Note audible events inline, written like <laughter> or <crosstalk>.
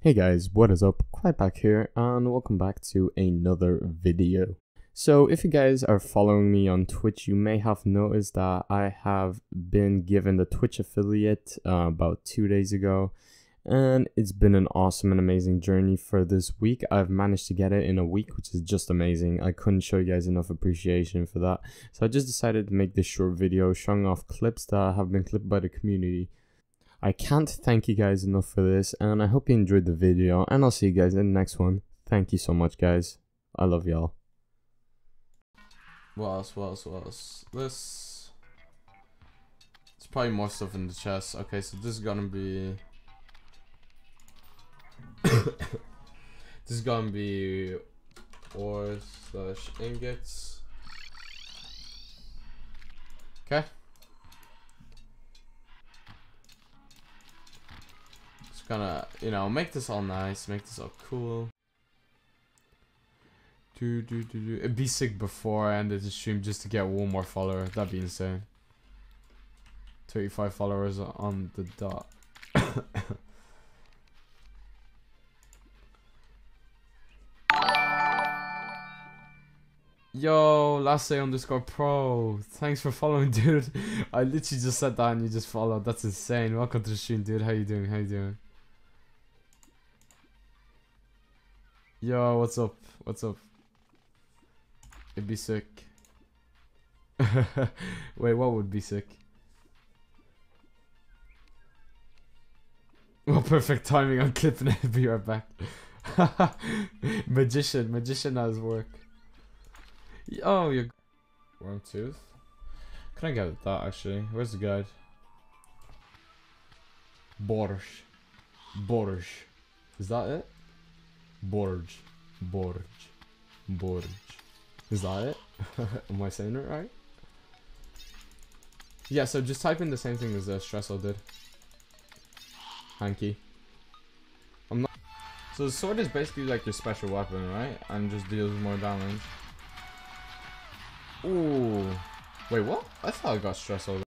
Hey guys, what is up? Krypack here and welcome back to another video. So if you guys are following me on Twitch, you may have noticed that I have been given the Twitch affiliate uh, about two days ago and it's been an awesome and amazing journey for this week. I've managed to get it in a week, which is just amazing. I couldn't show you guys enough appreciation for that. So I just decided to make this short video showing off clips that have been clipped by the community. I can't thank you guys enough for this, and I hope you enjoyed the video, and I'll see you guys in the next one. Thank you so much, guys. I love y'all. What else? What else? What else? This. It's probably more stuff in the chest. Okay, so this is gonna be. <coughs> this is gonna be ore slash ingots. Okay. Gonna, you know, make this all nice, make this all cool. Do, do, do, do. It'd be sick before I ended the stream just to get one more follower. That'd be insane. 35 followers on the dot. <coughs> Yo, last day underscore pro. Thanks for following, <laughs> dude. I literally just said that and you just followed. That's insane. Welcome to the stream, dude. How you doing? How you doing? Yo, what's up? What's up? It'd be sick. <laughs> Wait, what would be sick? <laughs> Well, perfect timing on clipping <laughs> it. Be right back. magician, magician has work. Oh, you're wrong tooth. Can I get that actually? Where's the guide? Borsch. Borsch. Is that it? Borge. Borge. Borge. Is that it? <laughs> Am I saying it right? Yeah, so just type in the same thing as uh, Stressel did. Hanky. I'm not. So the sword is basically like your special weapon, right? And just deals more damage. Ooh. Wait, what? I thought I got Stressel.